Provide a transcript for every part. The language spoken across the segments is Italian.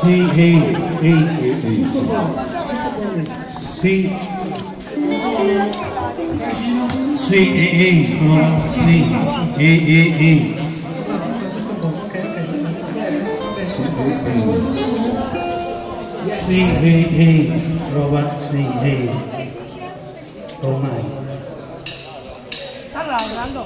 Sì, ehi, ehi, ehi. Sì. Sì, ehi, ehi, prova. Sì, ehi, ehi, ehi. Sì, ehi, ehi. Sì, ehi, ehi, prova, sì, ehi. Ormai. Allora, Orlando.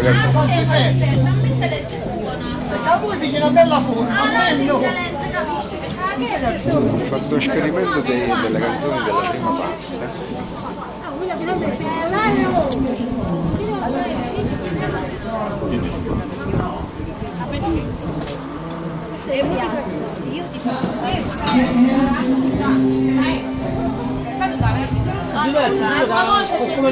Ah, mia, Con la ci carta. fa difetto. Perché a voi vi viene una bella forma, a me no. Ho fatto esperimento dei- delle canzoni della prima parte. eh. Diverso, io da come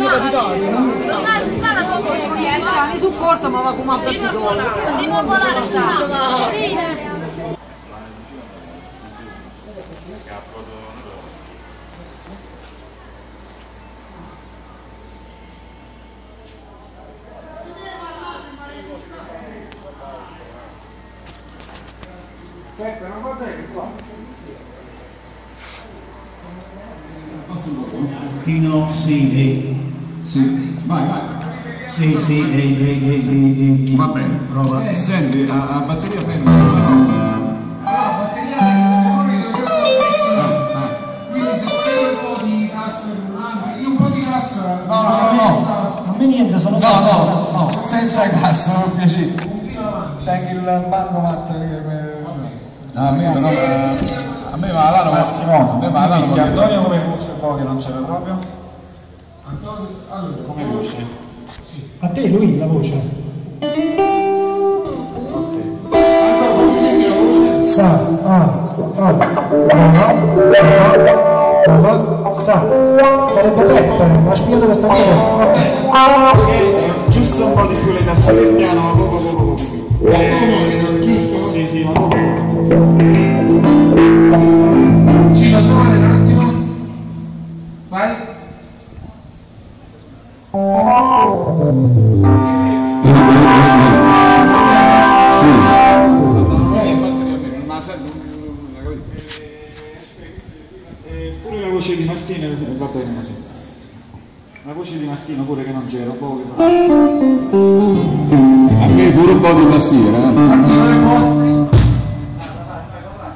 mi capitale. c'è sta la tua voce di Mi supporto ma va come a partitore. Di popolare sta. Tino, sì. Sì, vai, vai. Sì, sì, ehi, ehi. Va bene. Prova. Senti, a, a batteria per non ci sono. gas anche io un po' di gas No, no, no, no. A me niente, sono No, no, no, senza gas, per piacere. Tengo il bancomat che mi... No, a me però... A me va la. Massimo, a me va la Antonio come voce poi che non c'era proprio? Antonio allora Come voce? A te lui la voce. Sa, ah, prova, prova, prova, sa. Sarebbe Peppe, mi ha spiegato questa. Eh, giusto un po' di più le tasse del piano, La voce di Martino pure che non c'era, un po' che A me pure un po' di tastiera. eh.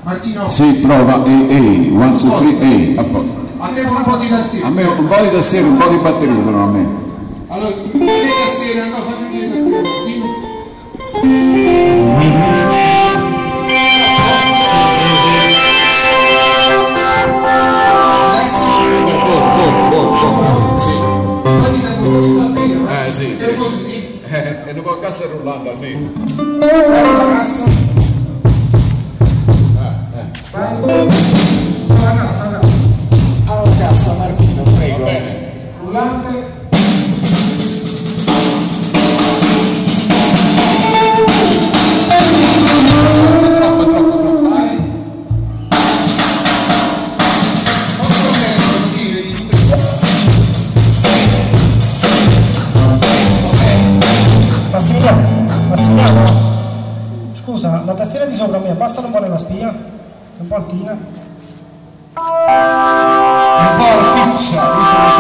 Martino Sì, prova, ehi, ehi, one, two, three, ehi, a posto. a te un po' di A tastiera. me un po' di tastiera, un po' di batteria però a me. Allora, le tastiere, andò a fare sentire le tastiere. E dopo la cassa rullante almeno. La cassa. Vai. La cassa, la Alla cassa Martino, prego. rullante. Massimiliano, scusa, la tastiera di sopra mia, passano un po' nella spia, un po' altina. Un po' alticcia, visto che